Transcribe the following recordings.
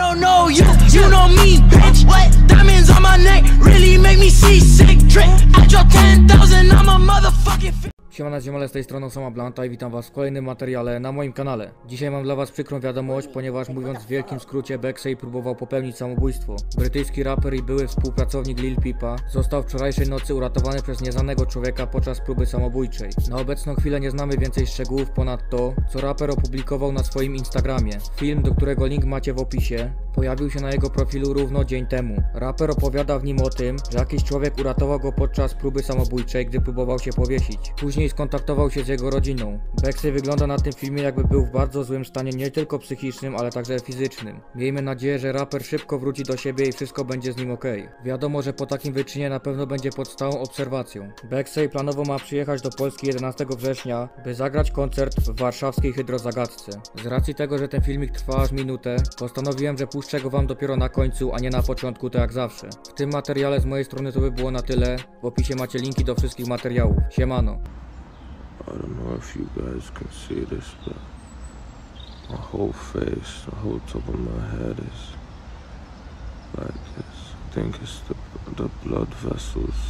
don't know you, you know me, bitch. What? Diamonds on my neck really make me see sick. Trick at your 10,000, Siemana ziomale, z tej strony Sama Blanta i witam was w kolejnym materiale na moim kanale. Dzisiaj mam dla was przykrą wiadomość, ponieważ mówiąc w wielkim skrócie Bexey próbował popełnić samobójstwo. Brytyjski raper i były współpracownik Lil Peepa został wczorajszej nocy uratowany przez nieznanego człowieka podczas próby samobójczej. Na obecną chwilę nie znamy więcej szczegółów ponad to, co raper opublikował na swoim Instagramie. Film, do którego link macie w opisie, pojawił się na jego profilu równo dzień temu. Raper opowiada w nim o tym, że jakiś człowiek uratował go podczas próby samobójczej, gdy próbował się powiesić. Później skontaktował się z jego rodziną. Bexley wygląda na tym filmie jakby był w bardzo złym stanie nie tylko psychicznym, ale także fizycznym. Miejmy nadzieję, że raper szybko wróci do siebie i wszystko będzie z nim ok. Wiadomo, że po takim wyczynie na pewno będzie pod stałą obserwacją. Bexley planowo ma przyjechać do Polski 11 września, by zagrać koncert w warszawskiej Hydrozagadce. Z racji tego, że ten filmik trwa aż minutę, postanowiłem, że puszczę go wam dopiero na końcu, a nie na początku, tak jak zawsze. W tym materiale z mojej strony to by było na tyle. W opisie macie linki do wszystkich materiałów. Siemano. I don't know if you guys can see this, but my whole face, the whole top of my head is like this. I think it's the the blood vessels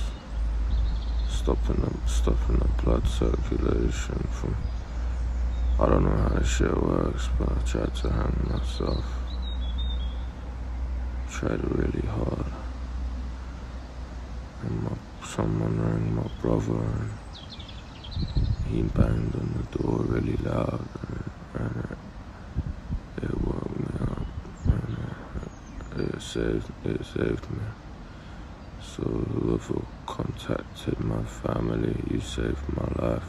stopping the stopping the blood circulation from. I don't know how this shit works, but I tried to hang myself. I tried really hard. And my someone rang my brother and he banged on the door really loud and, and it, it woke me up and it, it saved it saved me. So whoever contacted my family, you saved my life.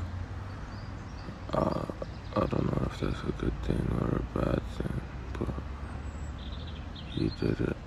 I I don't know if that's a good thing or a bad thing, but you did it.